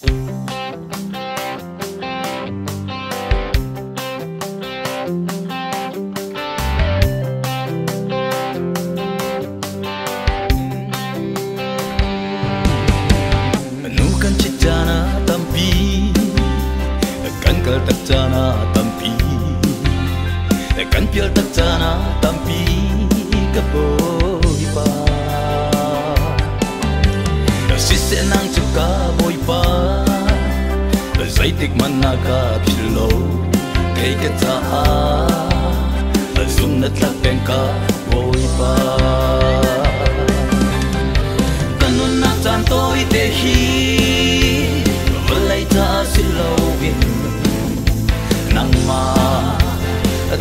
Menukan cedana tampi Kangkal terjana tampi Kan pial terjana tampi Kebun suka boy pa. Zaitik manna ka cái theke cha ha. Azun na tla pen ka boy pa. Tanun na chan tôi te hi. Valai cha lâu win nang ma.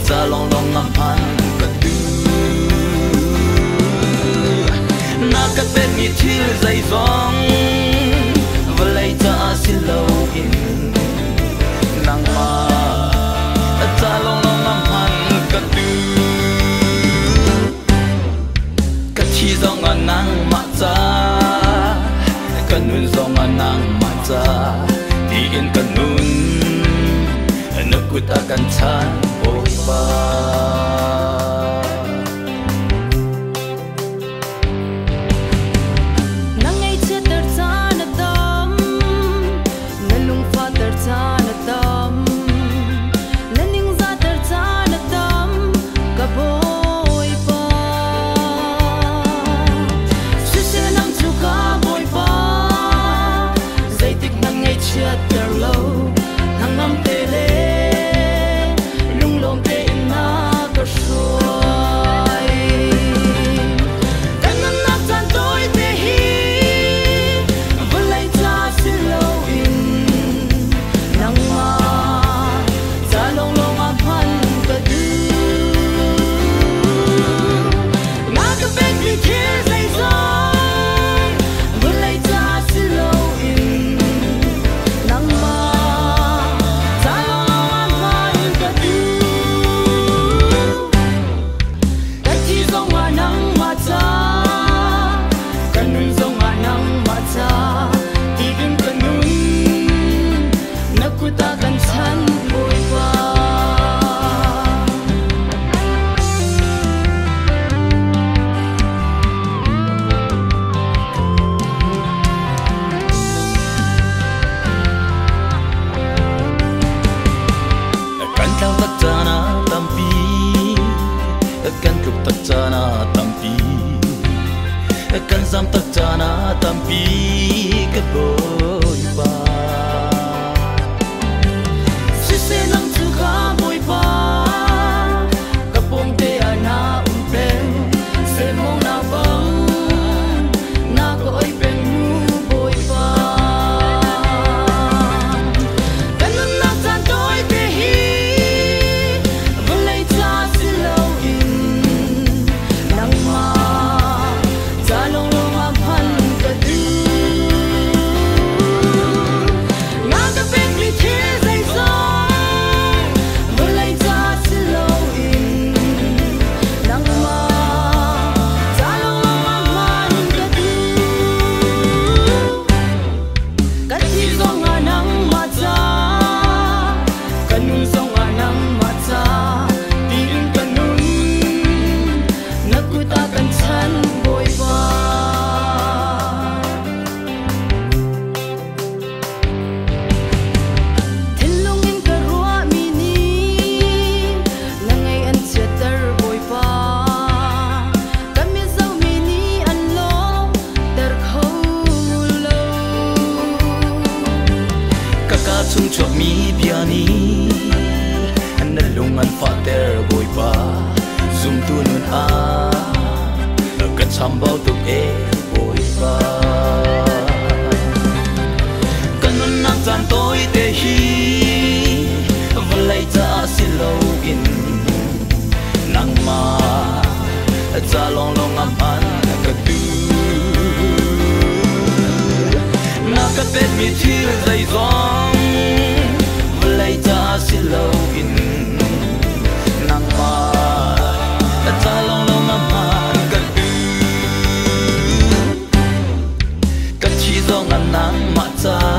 Ta long long ngam phan ka tu. Na ka pen ni thil zai zon. maca Kan nun zong cần macaTiin kan nun Nagkut akan chan ôi ba sampak jana tampi kebo mi piani An nalungan fater boy pa Zum tunun a bao tuk e ba. pa Kanun nang zan toy te hi Valay ta silo in Nang ma Za long long am an kadu Nakapet mi til zay zong time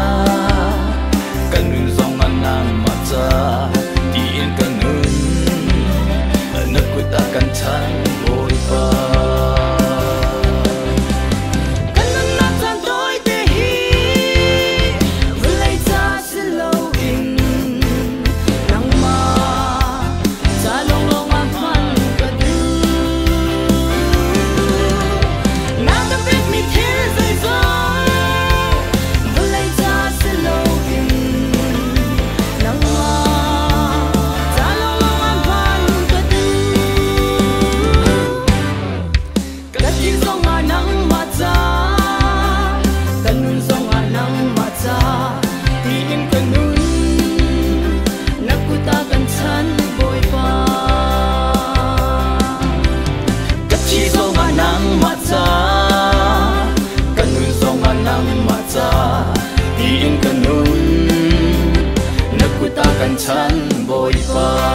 chan bồi phần